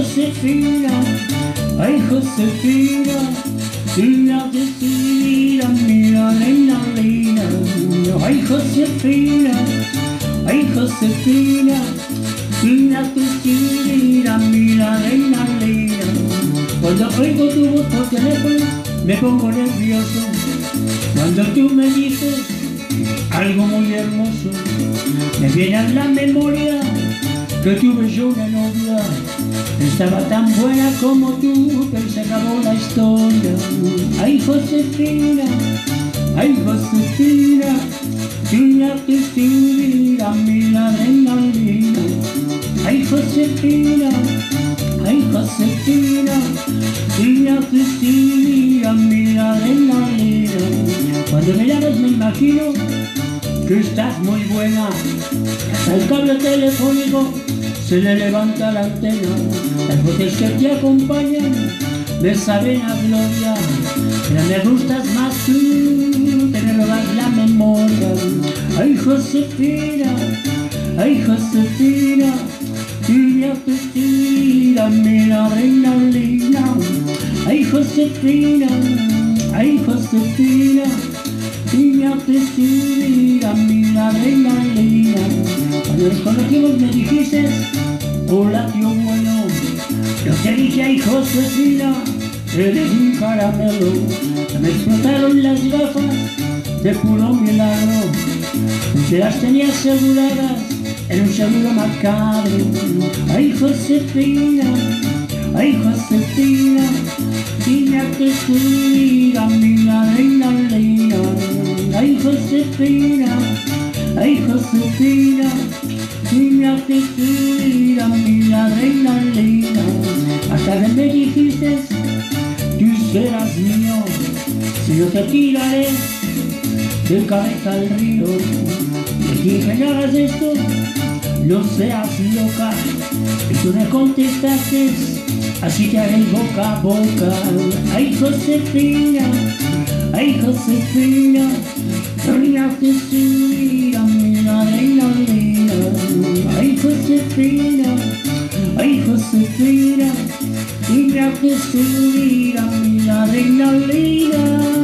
Josefina, ay Josefina, la decidida, mira reina reina, ay Josefina, ay Josefina, la decidida, mira reina reina. Cuando oigo tu voz por teléfono me pongo nervioso, cuando tú me dices algo muy hermoso, me viene a la memoria que tuve yo una novia estaba tan buena como tú pero se acabó la historia. Ay Josefina ay Josefina Tía que tira mi la reina linda ay Josefina ay Josefina Tía que tira mi la reina linda cuando me llamas me imagino que estás muy buena. Hasta el cable telefónico se le levanta la antena, las voces que te acompañan me saben a gloria, pero me gustas más tú, te me la memoria. Ay Josefina, ay Josefina, tira tira, mira reina linda. Ay Josefina, ay Josefina, tira te tira, mira reina nos conocimos me dijiste Hola tío bueno, yo te dije ay Josefina, eres un caramelo. Me explotaron las gafas de puro milagro. Te las tenía aseguradas en un seguro macabro. Ay Josefina, ay Josefina, niña que cuida mi la reina reina. Ay Josefina, ay Josefina, que mi la reina reina. Hasta que me dijiste, tú serás mío, si yo te tiraré de cabeza al río. Te dije, no hagas esto, no seas loca. Y tú me contestaste, así te haré boca a boca. Ay Josefina, ay Josefina, Josefina, ay Josefina, ría que sí, a mi la reina reina.